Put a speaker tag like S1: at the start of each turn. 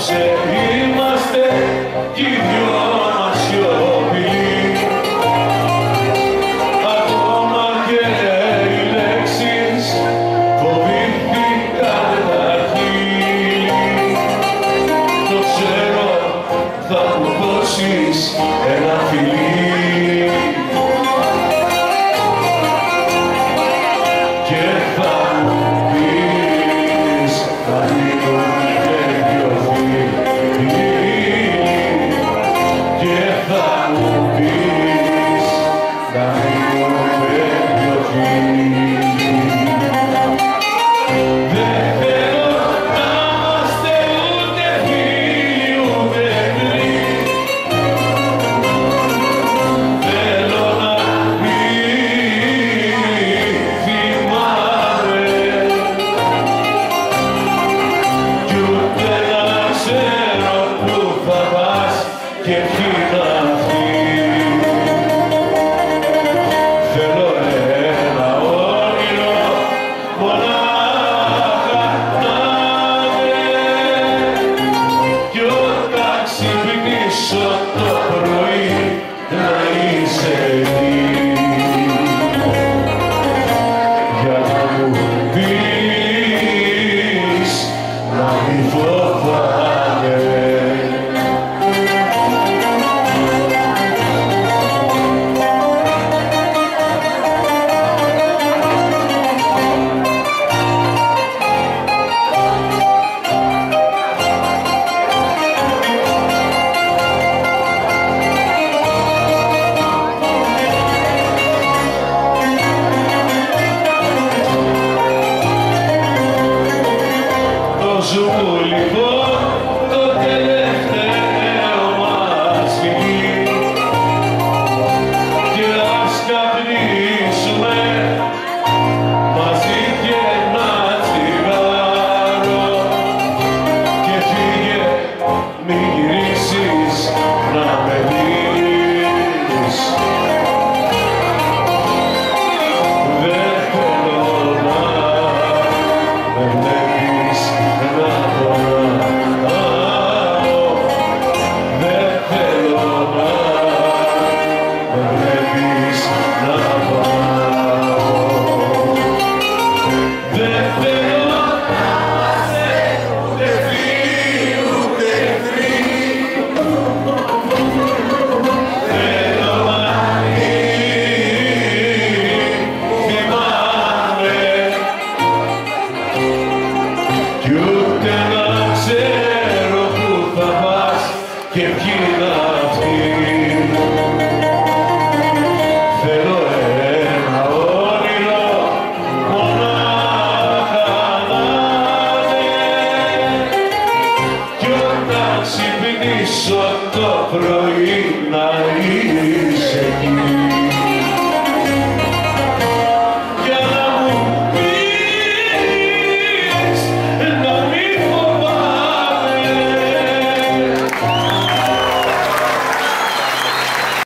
S1: 是。povo. που Δεν να ξέρω πού θα πας και ποιοι είναι αυτοί. Θέλω ένα όνειρο μονάχα να είναι κι όταν ξυπνήσω το πρωί να είναι